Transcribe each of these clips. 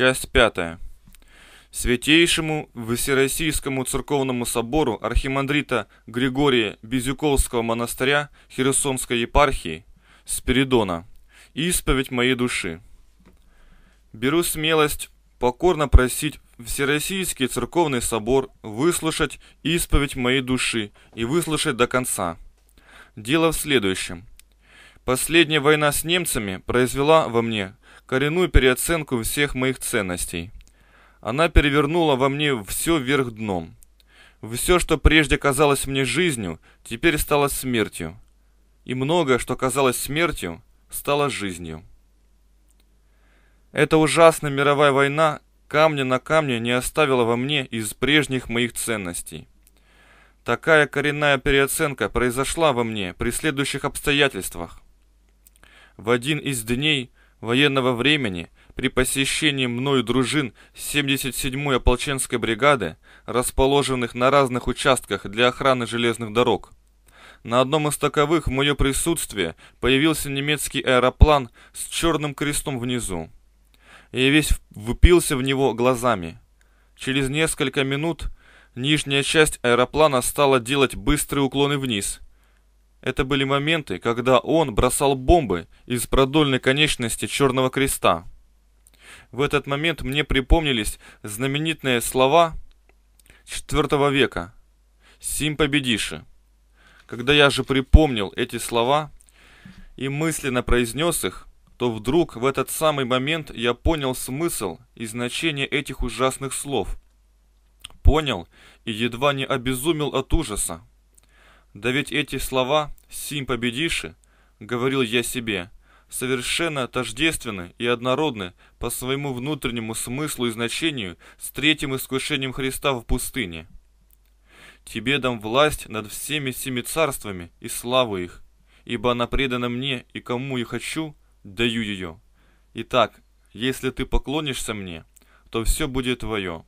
Часть пятая. Святейшему Всероссийскому церковному собору архимандрита Григория Безюковского монастыря Херсонской епархии Спиридона. Исповедь моей души. Беру смелость покорно просить Всероссийский церковный собор выслушать исповедь моей души и выслушать до конца. Дело в следующем. Последняя война с немцами произвела во мне коренную переоценку всех моих ценностей. Она перевернула во мне все вверх дном. Все, что прежде казалось мне жизнью, теперь стало смертью. И многое, что казалось смертью, стало жизнью. Эта ужасная мировая война камня на камне не оставила во мне из прежних моих ценностей. Такая коренная переоценка произошла во мне при следующих обстоятельствах. В один из дней военного времени при посещении мною дружин 77-й ополченской бригады, расположенных на разных участках для охраны железных дорог, на одном из таковых в мое присутствие появился немецкий аэроплан с черным крестом внизу. Я весь впился в него глазами. Через несколько минут нижняя часть аэроплана стала делать быстрые уклоны вниз – это были моменты, когда он бросал бомбы из продольной конечности Черного Креста. В этот момент мне припомнились знаменитые слова IV века «Сим победиши». Когда я же припомнил эти слова и мысленно произнес их, то вдруг в этот самый момент я понял смысл и значение этих ужасных слов. Понял и едва не обезумел от ужаса. Да ведь эти слова «сим победиши», говорил я себе, совершенно тождественны и однородны по своему внутреннему смыслу и значению с третьим искушением Христа в пустыне. Тебе дам власть над всеми семи царствами и славу их, ибо она предана мне, и кому я хочу, даю ее. Итак, если ты поклонишься мне, то все будет твое.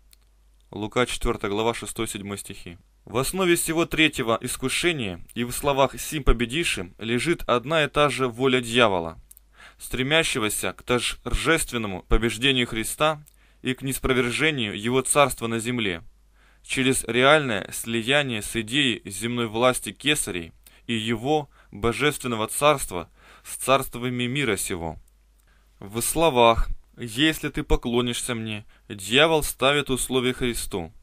Лука 4 глава 6-7 стихи. В основе всего третьего искушения и в словах «сим победиши» лежит одна и та же воля дьявола, стремящегося к торжественному побеждению Христа и к неспровержению Его царства на земле, через реальное слияние с идеей земной власти кесарей и Его божественного царства с царствами мира сего. В словах «Если ты поклонишься мне», дьявол ставит условия Христу –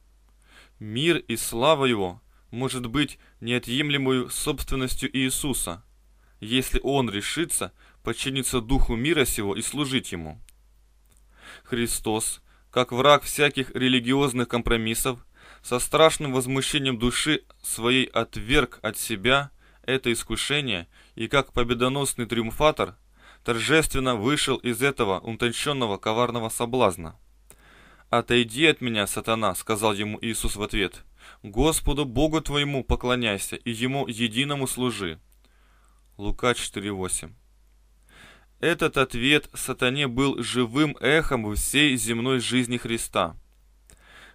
Мир и слава Его может быть неотъемлемой собственностью Иисуса, если Он решится подчиниться Духу мира сего и служить Ему. Христос, как враг всяких религиозных компромиссов, со страшным возмущением души своей отверг от себя это искушение и как победоносный триумфатор торжественно вышел из этого утонченного коварного соблазна. «Отойди от меня, сатана», — сказал ему Иисус в ответ. «Господу Богу твоему поклоняйся и Ему единому служи». Лука 4.8 Этот ответ сатане был живым эхом всей земной жизни Христа.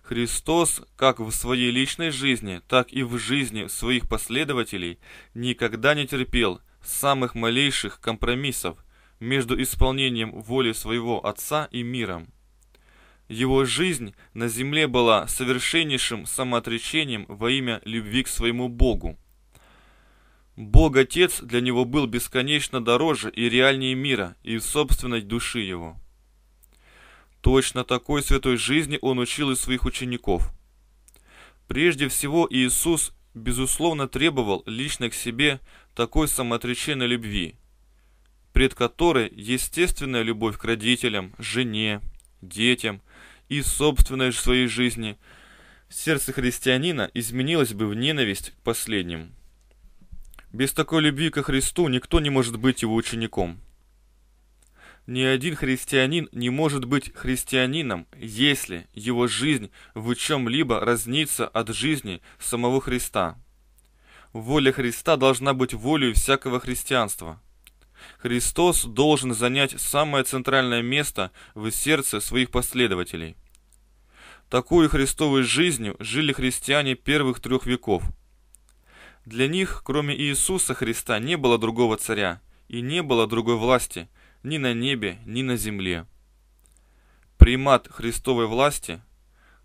Христос, как в своей личной жизни, так и в жизни своих последователей, никогда не терпел самых малейших компромиссов между исполнением воли своего Отца и миром. Его жизнь на земле была совершеннейшим самоотречением во имя любви к своему Богу. Бог Отец для него был бесконечно дороже и реальнее мира и собственной души его. Точно такой святой жизни он учил и своих учеников. Прежде всего Иисус, безусловно, требовал лично к себе такой самоотреченной любви, пред которой естественная любовь к родителям, жене, детям – и собственной своей жизни, сердце христианина изменилось бы в ненависть к последним. Без такой любви ко Христу никто не может быть его учеником. Ни один христианин не может быть христианином, если его жизнь в чем-либо разнится от жизни самого Христа. Воля Христа должна быть волей всякого христианства. Христос должен занять самое центральное место в сердце своих последователей. Такую Христовой жизнью жили христиане первых трех веков. Для них, кроме Иисуса Христа, не было другого царя и не было другой власти ни на небе, ни на земле. примат Христовой власти,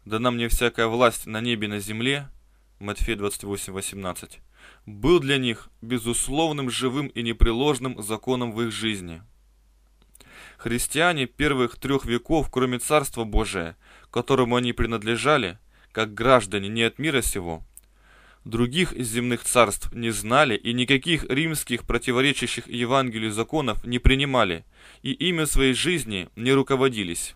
дана мне всякая власть на небе и на земле, Матфея 28:18, был для них безусловным живым и непреложным законом в их жизни. Христиане первых трех веков, кроме Царства Божия, которому они принадлежали, как граждане не от мира сего, других земных царств не знали и никаких римских противоречащих Евангелию законов не принимали и ими своей жизни не руководились.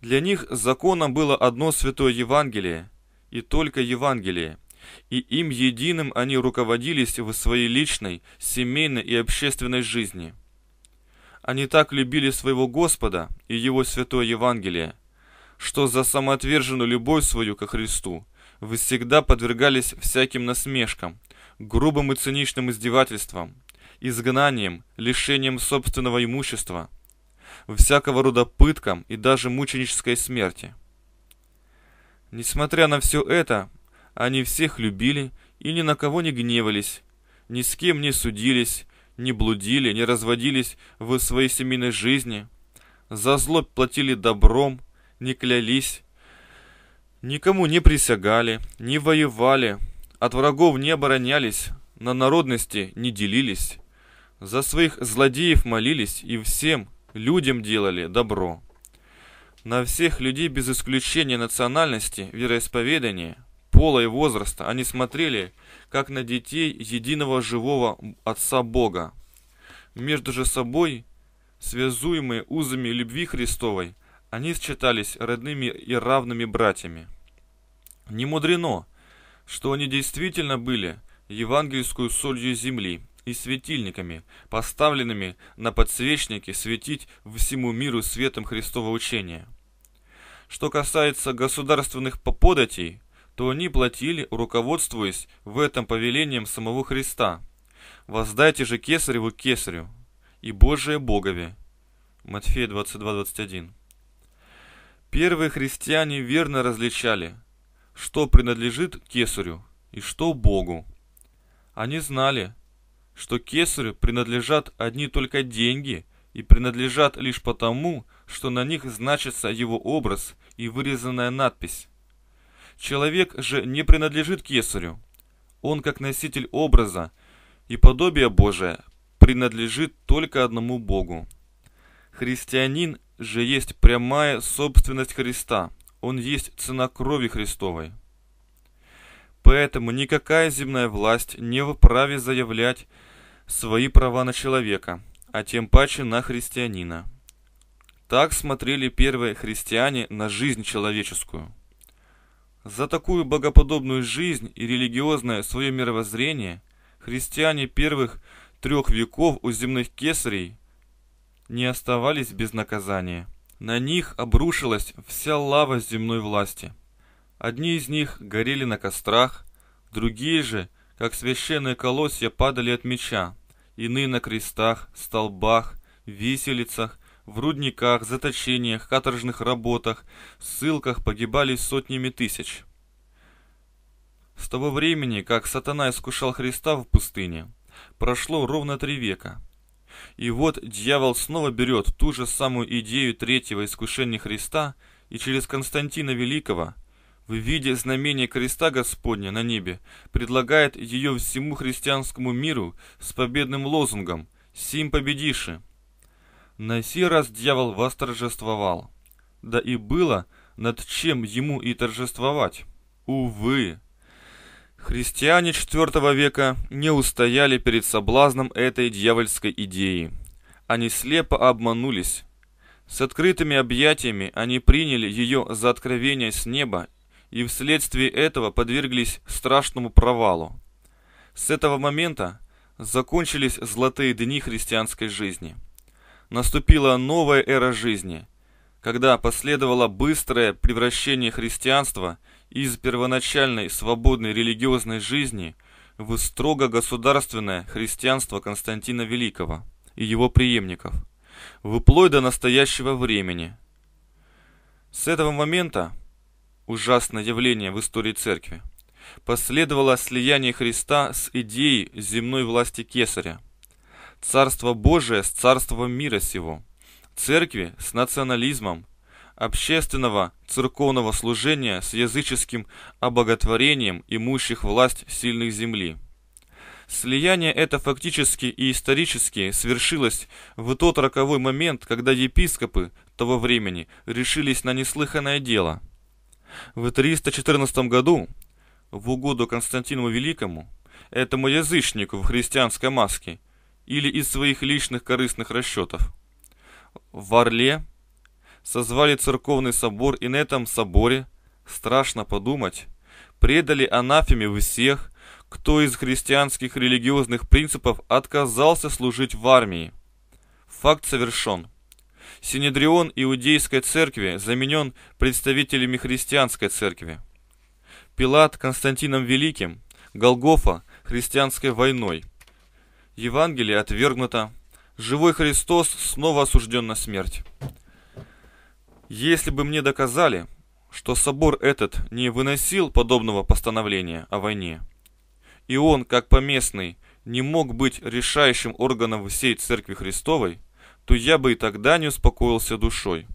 Для них законом было одно святое Евангелие и только Евангелие, и им единым они руководились в своей личной, семейной и общественной жизни – они так любили своего Господа и Его Святое Евангелие, что за самоотверженную любовь свою ко Христу вы всегда подвергались всяким насмешкам, грубым и циничным издевательствам, изгнанием, лишением собственного имущества, всякого рода пыткам и даже мученической смерти. Несмотря на все это, они всех любили и ни на кого не гневались, ни с кем не судились, не блудили, не разводились в своей семейной жизни, за зло платили добром, не клялись, никому не присягали, не воевали, от врагов не оборонялись, на народности не делились, за своих злодеев молились и всем людям делали добро. На всех людей без исключения национальности, вероисповедания, пола и возраста они смотрели как на детей единого живого Отца Бога. Между же собой, связуемые узами любви Христовой, они считались родными и равными братьями. Не мудрено, что они действительно были евангельскую солью земли и светильниками, поставленными на подсвечнике светить всему миру светом Христова учения. Что касается государственных податей, то они платили, руководствуясь в этом повелением самого Христа. «Воздайте же кесареву кесарю, и Божие Богове». Матфея 22:21. Первые христиане верно различали, что принадлежит кесарю и что Богу. Они знали, что кесарю принадлежат одни только деньги и принадлежат лишь потому, что на них значится его образ и вырезанная надпись. Человек же не принадлежит кесарю. Он, как носитель образа и подобия Божия, принадлежит только одному Богу. Христианин же есть прямая собственность Христа. Он есть цена крови Христовой. Поэтому никакая земная власть не вправе заявлять свои права на человека, а тем паче на христианина. Так смотрели первые христиане на жизнь человеческую. За такую богоподобную жизнь и религиозное свое мировоззрение христиане первых трех веков у земных кесарей не оставались без наказания. На них обрушилась вся лава земной власти. Одни из них горели на кострах, другие же, как священные колосья, падали от меча, иные на крестах, столбах, виселицах в рудниках, заточениях, каторжных работах, ссылках погибали сотнями тысяч. С того времени, как сатана искушал Христа в пустыне, прошло ровно три века. И вот дьявол снова берет ту же самую идею третьего искушения Христа и через Константина Великого в виде знамения креста Господня на небе предлагает ее всему христианскому миру с победным лозунгом «Сим победиши». На сей раз дьявол восторжествовал. Да и было над чем ему и торжествовать. Увы. Христиане IV века не устояли перед соблазном этой дьявольской идеи. Они слепо обманулись. С открытыми объятиями они приняли ее за откровение с неба и вследствие этого подверглись страшному провалу. С этого момента закончились золотые дни христианской жизни – наступила новая эра жизни, когда последовало быстрое превращение христианства из первоначальной свободной религиозной жизни в строго государственное христианство Константина Великого и его преемников, вплоть до настоящего времени. С этого момента, ужасное явление в истории церкви, последовало слияние Христа с идеей земной власти Кесаря – Царство Божие с царством мира сего, церкви с национализмом, общественного церковного служения с языческим обоготворением имущих власть сильных земли. Слияние это фактически и исторически свершилось в тот роковой момент, когда епископы того времени решились на неслыханное дело. В 314 году, в угоду Константину Великому, этому язычнику в христианской маске, или из своих личных корыстных расчетов, в Орле созвали церковный собор и на этом соборе, страшно подумать, предали анафеме всех, кто из христианских религиозных принципов отказался служить в армии. Факт совершен. Синедрион Иудейской церкви заменен представителями христианской церкви. Пилат Константином Великим, Голгофа христианской войной. Евангелие отвергнуто. Живой Христос снова осужден на смерть. Если бы мне доказали, что собор этот не выносил подобного постановления о войне, и он, как поместный, не мог быть решающим органом всей Церкви Христовой, то я бы и тогда не успокоился душой.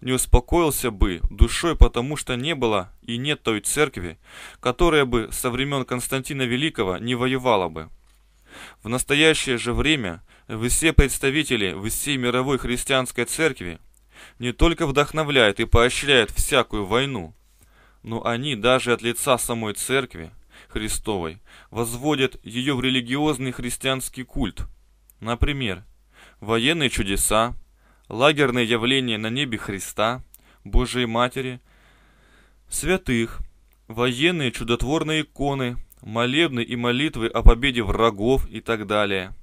Не успокоился бы душой, потому что не было и нет той церкви, которая бы со времен Константина Великого не воевала бы. В настоящее же время все представители всей мировой христианской церкви не только вдохновляют и поощряют всякую войну, но они даже от лица самой церкви Христовой возводят ее в религиозный христианский культ. Например, военные чудеса, лагерные явления на небе Христа, Божией Матери, святых, военные чудотворные иконы, молебны и молитвы о победе врагов и так далее.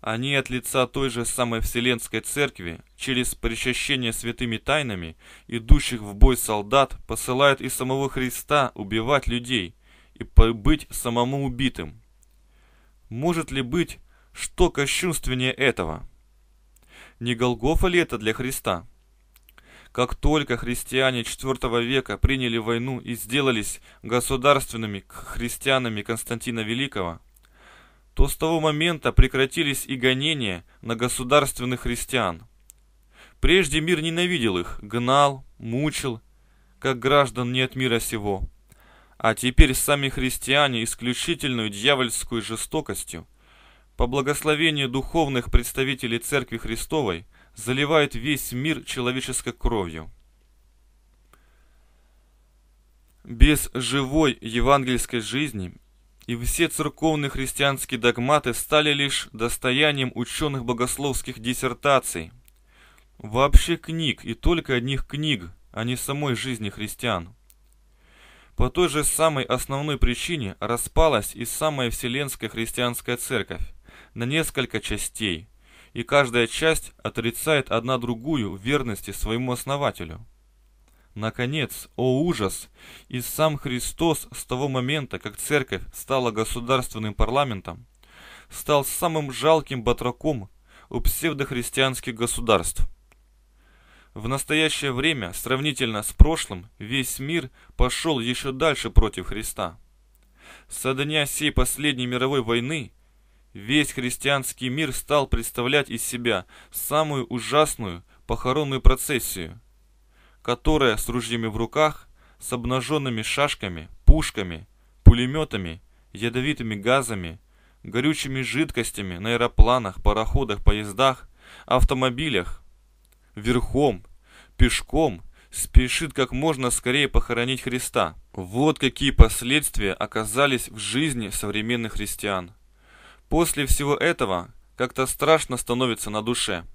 Они от лица той же самой Вселенской Церкви, через причащение святыми тайнами, идущих в бой солдат, посылают и самого Христа убивать людей и быть самому убитым. Может ли быть что кощунственнее этого? Не Голгофа ли это для Христа? Как только христиане IV века приняли войну и сделались государственными христианами Константина Великого, то с того момента прекратились и гонения на государственных христиан. Прежде мир ненавидел их, гнал, мучил, как граждан не от мира сего. А теперь сами христиане исключительную дьявольскую жестокостью по благословению духовных представителей Церкви Христовой, заливает весь мир человеческой кровью. Без живой евангельской жизни и все церковные христианские догматы стали лишь достоянием ученых богословских диссертаций, вообще книг и только одних книг, а не самой жизни христиан. По той же самой основной причине распалась и самая Вселенская христианская церковь, на несколько частей, и каждая часть отрицает одна другую в верности своему основателю. Наконец, о ужас, и сам Христос с того момента, как церковь стала государственным парламентом, стал самым жалким батраком у псевдохристианских государств. В настоящее время, сравнительно с прошлым, весь мир пошел еще дальше против Христа. Со дня сей последней мировой войны Весь христианский мир стал представлять из себя самую ужасную похоронную процессию, которая с ружьями в руках, с обнаженными шашками, пушками, пулеметами, ядовитыми газами, горючими жидкостями на аэропланах, пароходах, поездах, автомобилях, верхом, пешком спешит как можно скорее похоронить Христа. Вот какие последствия оказались в жизни современных христиан. После всего этого как-то страшно становится на душе.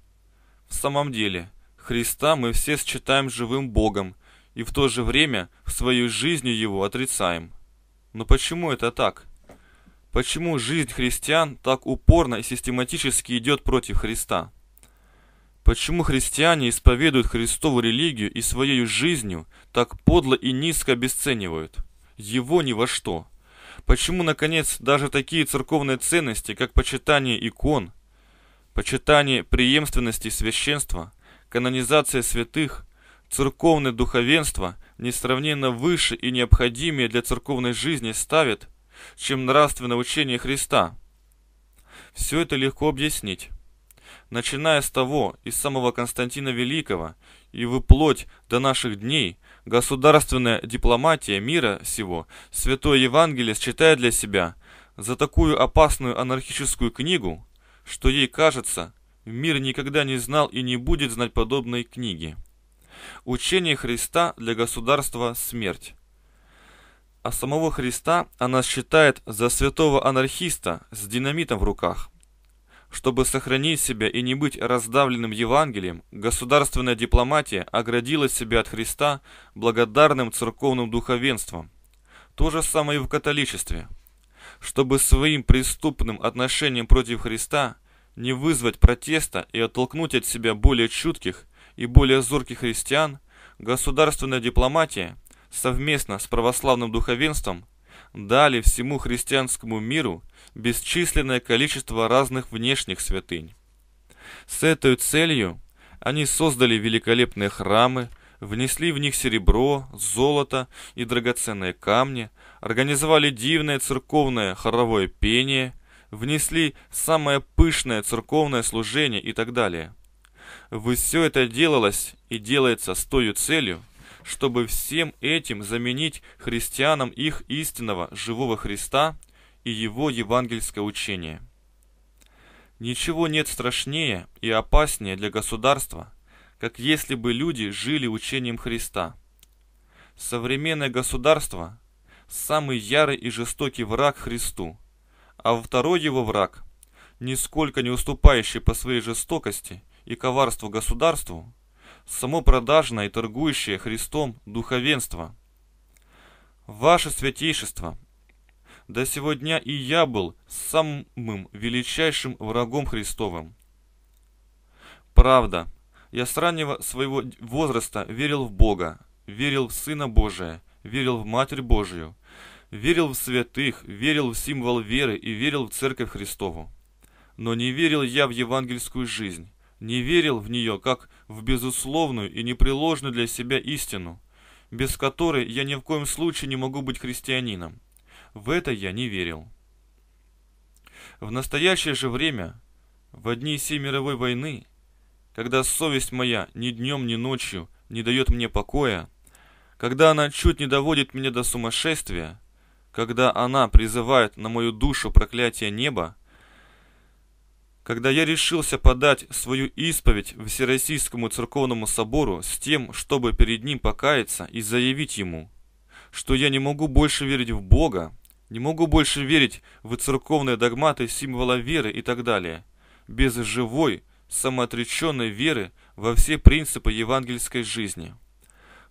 В самом деле, Христа мы все считаем живым Богом и в то же время в своей жизни Его отрицаем. Но почему это так? Почему жизнь христиан так упорно и систематически идет против Христа? Почему христиане исповедуют Христову религию и своей жизнью так подло и низко обесценивают? Его ни во что – Почему, наконец, даже такие церковные ценности, как почитание икон, почитание преемственности священства, канонизация святых, церковное духовенство несравненно выше и необходимее для церковной жизни ставят, чем нравственное учение Христа? Все это легко объяснить. начиная с того, из самого Константина Великого, и вплоть до наших дней, государственная дипломатия мира всего, Святое Евангелие считает для себя за такую опасную анархическую книгу, что ей кажется, мир никогда не знал и не будет знать подобной книги. Учение Христа для государства – смерть. А самого Христа она считает за святого анархиста с динамитом в руках – чтобы сохранить себя и не быть раздавленным Евангелием, государственная дипломатия оградила себя от Христа благодарным церковным духовенством. То же самое и в католичестве. Чтобы своим преступным отношением против Христа не вызвать протеста и оттолкнуть от себя более чутких и более зорких христиан, государственная дипломатия совместно с православным духовенством дали всему христианскому миру бесчисленное количество разных внешних святынь. С этой целью они создали великолепные храмы, внесли в них серебро, золото и драгоценные камни, организовали дивное церковное хоровое пение, внесли самое пышное церковное служение и так далее. Все это делалось и делается с той целью, чтобы всем этим заменить христианам их истинного живого Христа и его евангельское учение. Ничего нет страшнее и опаснее для государства, как если бы люди жили учением Христа. Современное государство – самый ярый и жестокий враг Христу, а второй его враг, нисколько не уступающий по своей жестокости и коварству государству, само продажное и торгующее Христом духовенство. Ваше святейшество, до сего дня и я был самым величайшим врагом Христовым. Правда, я с раннего своего возраста верил в Бога, верил в Сына Божия, верил в Матерь Божию, верил в святых, верил в символ веры и верил в Церковь Христову. Но не верил я в евангельскую жизнь, не верил в нее как в безусловную и непреложную для себя истину, без которой я ни в коем случае не могу быть христианином. В это я не верил. В настоящее же время, в одни всей мировой войны, когда совесть моя ни днем, ни ночью не дает мне покоя, когда она чуть не доводит меня до сумасшествия, когда она призывает на мою душу проклятие неба, когда я решился подать свою исповедь Всероссийскому церковному собору с тем, чтобы перед ним покаяться и заявить ему, что я не могу больше верить в Бога, не могу больше верить в церковные догматы символа веры и так далее, без живой, самоотреченной веры во все принципы евангельской жизни.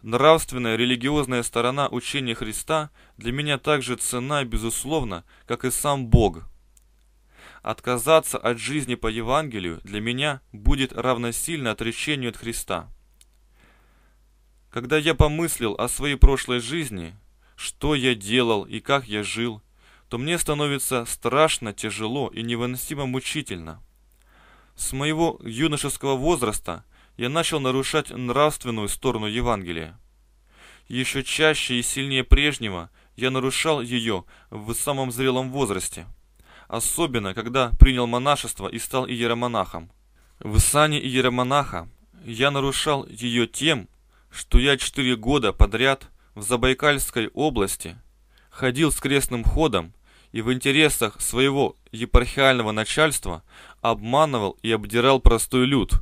Нравственная религиозная сторона учения Христа для меня также ценна, безусловно, как и сам Бог – Отказаться от жизни по Евангелию для меня будет равносильно отречению от Христа. Когда я помыслил о своей прошлой жизни, что я делал и как я жил, то мне становится страшно тяжело и невыносимо мучительно. С моего юношеского возраста я начал нарушать нравственную сторону Евангелия. Еще чаще и сильнее прежнего я нарушал ее в самом зрелом возрасте – особенно когда принял монашество и стал иеромонахом. В сане иеромонаха я нарушал ее тем, что я четыре года подряд в Забайкальской области ходил с крестным ходом и в интересах своего епархиального начальства обманывал и обдирал простой люд,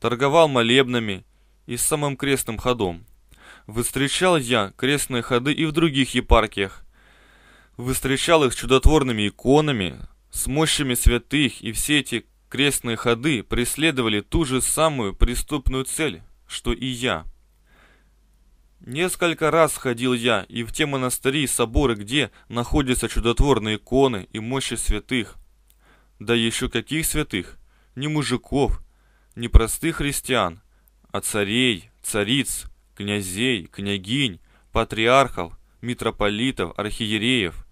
торговал молебнами и самым крестным ходом. Встречал я крестные ходы и в других епархиях, встречал их чудотворными иконами, с мощами святых, и все эти крестные ходы преследовали ту же самую преступную цель, что и я. Несколько раз ходил я и в те монастыри и соборы, где находятся чудотворные иконы и мощи святых. Да еще каких святых? Не мужиков, не простых христиан, а царей, цариц, князей, княгинь, патриархов, митрополитов, архиереев.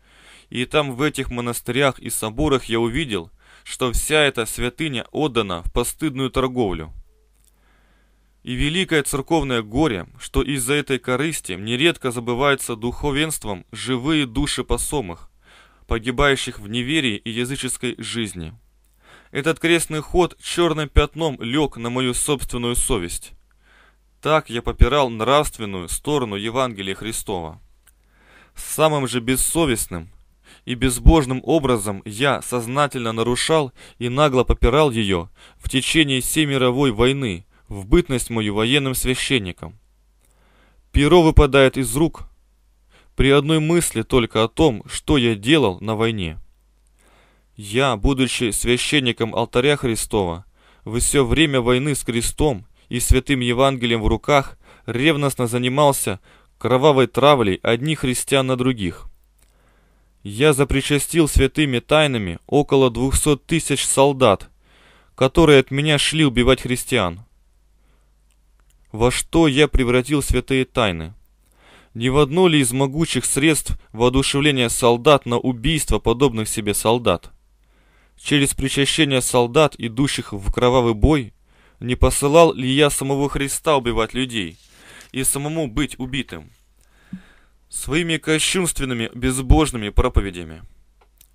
И там в этих монастырях и соборах я увидел, что вся эта святыня отдана в постыдную торговлю. И великое церковное горе, что из-за этой корысти нередко забывается духовенством живые души посомых, погибающих в неверии и языческой жизни. Этот крестный ход черным пятном лег на мою собственную совесть. Так я попирал нравственную сторону Евангелия Христова. Самым же бессовестным и безбожным образом я сознательно нарушал и нагло попирал ее в течение всей войны, в бытность мою военным священником. Перо выпадает из рук при одной мысли только о том, что я делал на войне. Я, будучи священником алтаря Христова, в все время войны с крестом и святым Евангелием в руках ревностно занимался кровавой травлей одних христиан на других. Я запричастил святыми тайнами около двухсот тысяч солдат, которые от меня шли убивать христиан. Во что я превратил святые тайны? Не в одно ли из могучих средств воодушевления солдат на убийство подобных себе солдат? Через причащение солдат, идущих в кровавый бой, не посылал ли я самого Христа убивать людей и самому быть убитым? Своими кощунственными, безбожными проповедями.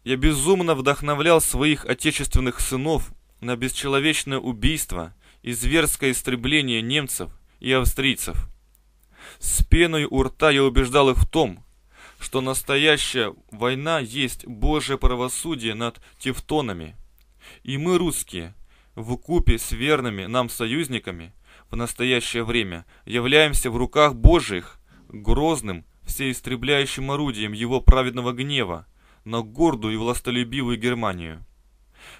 Я безумно вдохновлял своих отечественных сынов на бесчеловечное убийство и зверское истребление немцев и австрийцев. С пеной у рта я убеждал их в том, что настоящая война есть Божье правосудие над тевтонами. И мы, русские, в купе с верными нам союзниками, в настоящее время являемся в руках Божьих грозным, всеистребляющим орудием его праведного гнева на гордую и властолюбивую Германию.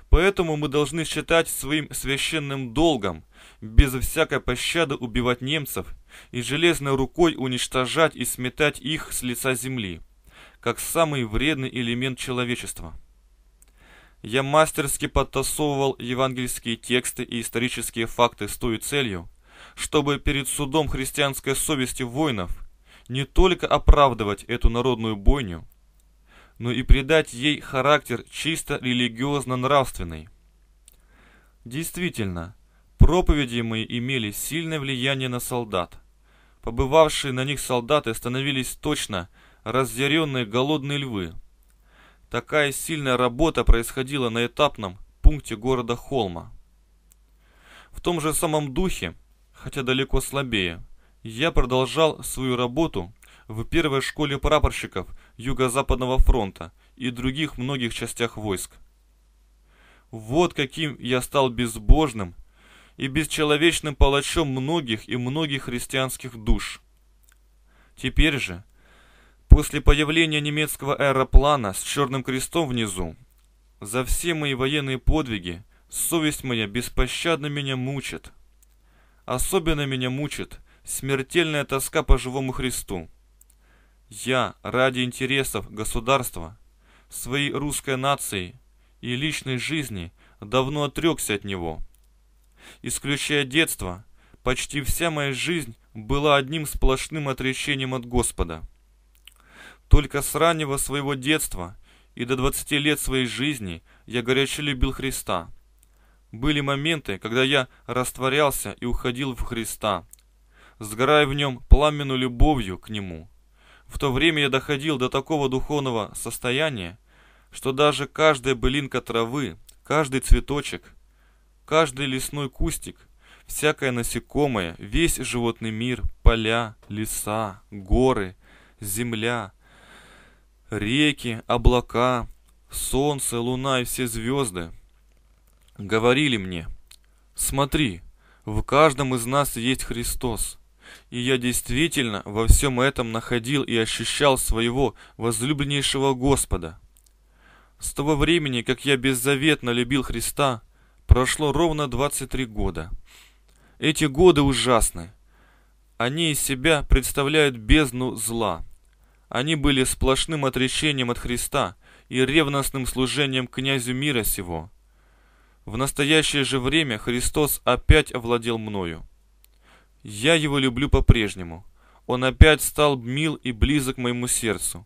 Поэтому мы должны считать своим священным долгом без всякой пощады убивать немцев и железной рукой уничтожать и сметать их с лица земли, как самый вредный элемент человечества. Я мастерски подтасовывал евангельские тексты и исторические факты с той целью, чтобы перед судом христианской совести воинов не только оправдывать эту народную бойню, но и придать ей характер чисто религиозно-нравственный. Действительно, проповеди мои имели сильное влияние на солдат. Побывавшие на них солдаты становились точно разъяренные голодные львы. Такая сильная работа происходила на этапном пункте города Холма. В том же самом духе, хотя далеко слабее, я продолжал свою работу в первой школе прапорщиков Юго-Западного фронта и других многих частях войск. Вот каким я стал безбожным и бесчеловечным палачом многих и многих христианских душ. Теперь же, после появления немецкого аэроплана с черным крестом внизу, за все мои военные подвиги совесть моя беспощадно меня мучит. Особенно меня мучит смертельная тоска по живому Христу. Я ради интересов государства, своей русской нации и личной жизни давно отрекся от него. Исключая детство, почти вся моя жизнь была одним сплошным отречением от Господа. Только с раннего своего детства и до 20 лет своей жизни я горячо любил Христа. Были моменты, когда я растворялся и уходил в Христа, сгорая в нем пламенной любовью к Нему – в то время я доходил до такого духовного состояния, что даже каждая былинка травы, каждый цветочек, каждый лесной кустик, всякое насекомое, весь животный мир, поля, леса, горы, земля, реки, облака, солнце, луна и все звезды говорили мне, смотри, в каждом из нас есть Христос, и я действительно во всем этом находил и ощущал своего возлюбленнейшего Господа. С того времени, как я беззаветно любил Христа, прошло ровно 23 года. Эти годы ужасны. Они из себя представляют бездну зла. Они были сплошным отречением от Христа и ревностным служением князю мира сего. В настоящее же время Христос опять овладел мною. Я его люблю по-прежнему. Он опять стал мил и близок моему сердцу.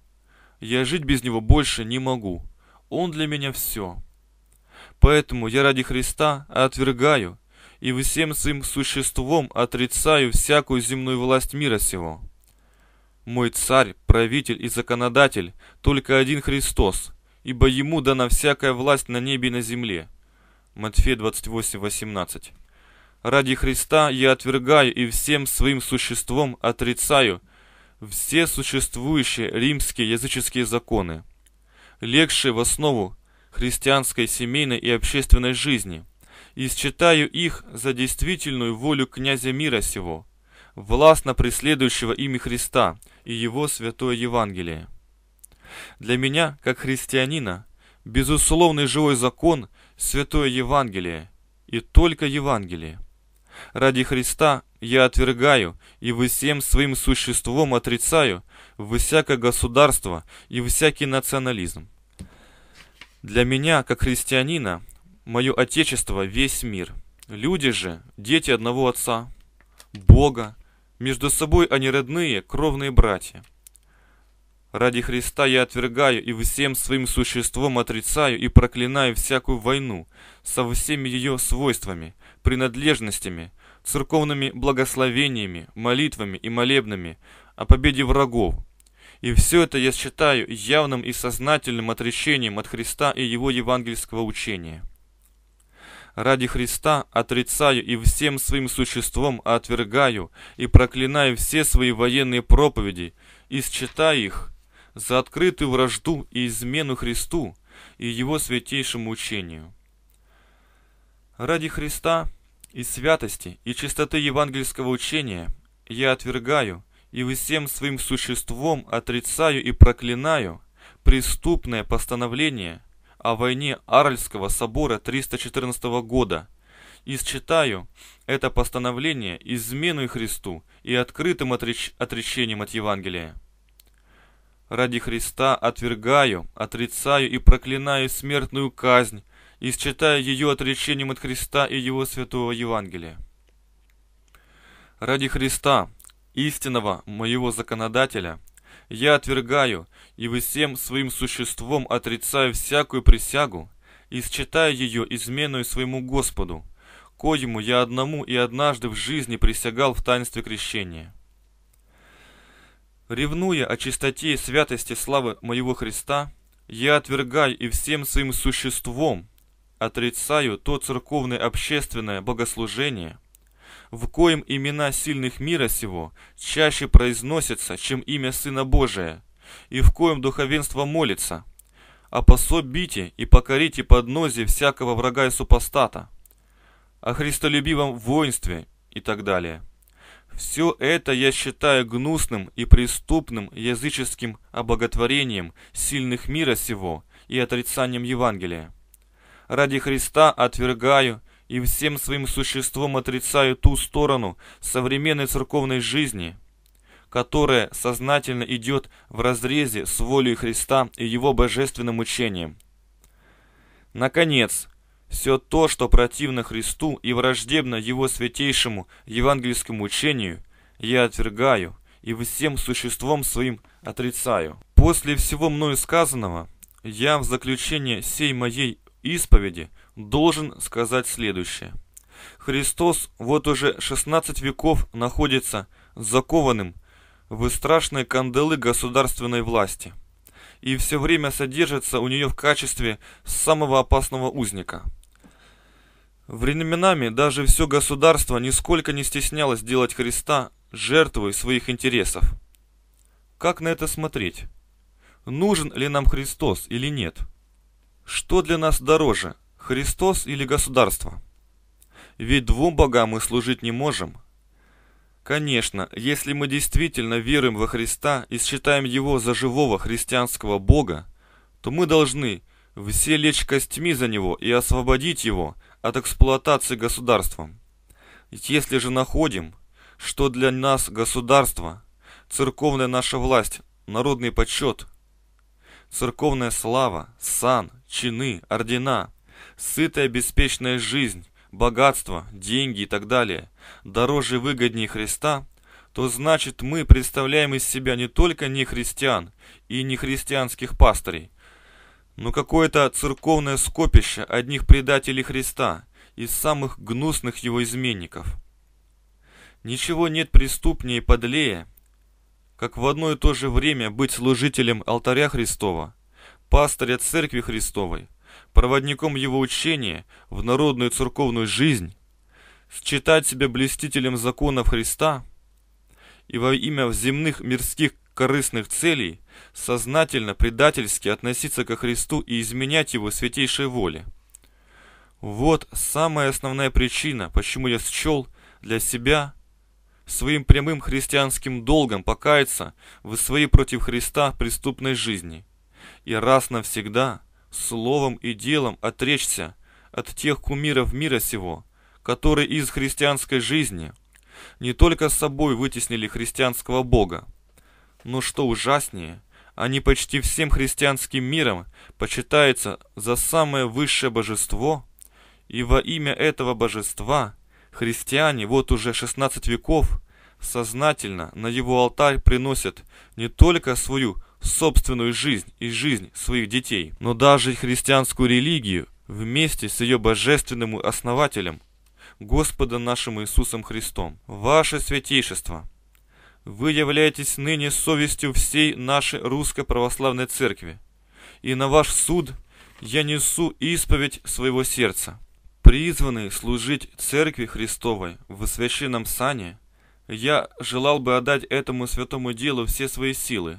Я жить без него больше не могу. Он для меня все. Поэтому я ради Христа отвергаю и всем своим существом отрицаю всякую земную власть мира сего. Мой царь, правитель и законодатель только один Христос, ибо ему дана всякая власть на небе и на земле. Матфея 28:18. Ради Христа я отвергаю и всем своим существом отрицаю все существующие римские языческие законы, легшие в основу христианской семейной и общественной жизни, и считаю их за действительную волю князя мира сего, властно преследующего имя Христа и его святое Евангелие. Для меня, как христианина, безусловный живой закон – святое Евангелие, и только Евангелие. Ради Христа я отвергаю и всем своим существом отрицаю всякое государство и всякий национализм. Для меня, как христианина, мое отечество – весь мир. Люди же – дети одного Отца, Бога, между собой они родные, кровные братья. Ради Христа я отвергаю и всем своим существом отрицаю и проклинаю всякую войну со всеми ее свойствами, принадлежностями, церковными благословениями, молитвами и молебнами о победе врагов. И все это я считаю явным и сознательным отречением от Христа и его евангельского учения. Ради Христа отрицаю и всем своим существом отвергаю и проклинаю все свои военные проповеди и считаю их за открытую вражду и измену Христу и Его святейшему учению. Ради Христа и святости и чистоты евангельского учения я отвергаю и всем своим существом отрицаю и проклинаю преступное постановление о войне Арльского собора 314 года и считаю это постановление изменой Христу и открытым отреч... отречением от Евангелия ради Христа отвергаю, отрицаю и проклинаю смертную казнь и считаю ее отречением от Христа и Его святого Евангелия. Ради Христа, истинного моего законодателя, я отвергаю и всем своим существом отрицаю всякую присягу и считаю ее изменой своему Господу, коему я одному и однажды в жизни присягал в таинстве крещения. Ревнуя о чистоте и святости славы моего Христа, я отвергаю и всем своим существом отрицаю то церковное общественное богослужение, в коем имена сильных мира сего чаще произносятся, чем имя Сына Божия, и в коем духовенство молится, о пособите и покорите поднозе всякого врага и супостата, о христолюбивом воинстве и так далее. Все это я считаю гнусным и преступным языческим обоготворением сильных мира сего и отрицанием Евангелия. Ради Христа отвергаю и всем своим существом отрицаю ту сторону современной церковной жизни, которая сознательно идет в разрезе с волей Христа и Его божественным учением. Наконец, все то, что противно Христу и враждебно Его святейшему евангельскому учению, я отвергаю и всем существом своим отрицаю. После всего мною сказанного, я в заключение сей моей исповеди должен сказать следующее. Христос вот уже 16 веков находится закованным в страшные кандалы государственной власти и все время содержится у нее в качестве самого опасного узника – Временами даже все государство нисколько не стеснялось делать Христа жертвой своих интересов. Как на это смотреть? Нужен ли нам Христос или нет? Что для нас дороже, Христос или государство? Ведь двум богам мы служить не можем. Конечно, если мы действительно веруем во Христа и считаем Его за живого христианского Бога, то мы должны все лечь костьми за Него и освободить Его от эксплуатации государством. Если же находим, что для нас государство, церковная наша власть, народный почет, церковная слава, сан, чины, ордена, сытая беспечная жизнь, богатство, деньги и так далее, дороже и выгоднее Христа, то значит мы представляем из себя не только не христиан и не христианских пастырей, но какое-то церковное скопище одних предателей Христа из самых гнусных его изменников. Ничего нет преступнее и подлее, как в одно и то же время быть служителем алтаря Христова, пастыря Церкви Христовой, проводником его учения в народную церковную жизнь, считать себя блестителем законов Христа и во имя земных мирских корыстных целей сознательно предательски относиться ко Христу и изменять его святейшей воле. Вот самая основная причина, почему я счел для себя своим прямым христианским долгом покаяться в своей против Христа преступной жизни. И раз навсегда словом и делом отречься от тех кумиров мира сего, которые из христианской жизни не только с собой вытеснили христианского Бога, но что ужаснее, они почти всем христианским миром почитаются за самое высшее божество, и во имя этого божества христиане вот уже 16 веков сознательно на его алтарь приносят не только свою собственную жизнь и жизнь своих детей, но даже и христианскую религию вместе с ее божественным основателем, Господа нашим Иисусом Христом. Ваше святейшество, вы являетесь ныне совестью всей нашей русской православной церкви, и на ваш суд я несу исповедь своего сердца. Призванный служить Церкви Христовой в священном сане, я желал бы отдать этому святому делу все свои силы.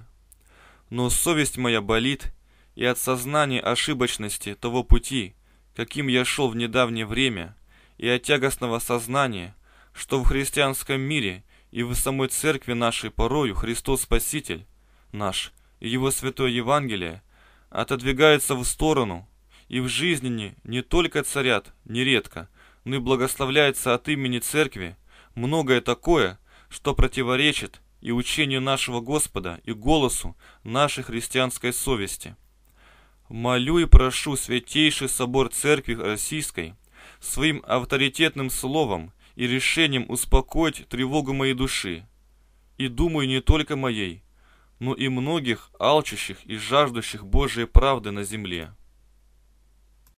Но совесть моя болит, и от сознания ошибочности того пути, каким я шел в недавнее время, и от тягостного сознания, что в христианском мире и в самой церкви нашей порою Христос Спаситель наш и Его Святое Евангелие отодвигается в сторону, и в жизни не, только царят, нередко, но и благословляется от имени церкви многое такое, что противоречит и учению нашего Господа, и голосу нашей христианской совести. Молю и прошу Святейший Собор Церкви Российской своим авторитетным словом и решением успокоить тревогу моей души, и думаю не только моей, но и многих алчущих и жаждущих Божией правды на земле.